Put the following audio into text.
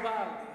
Girolamo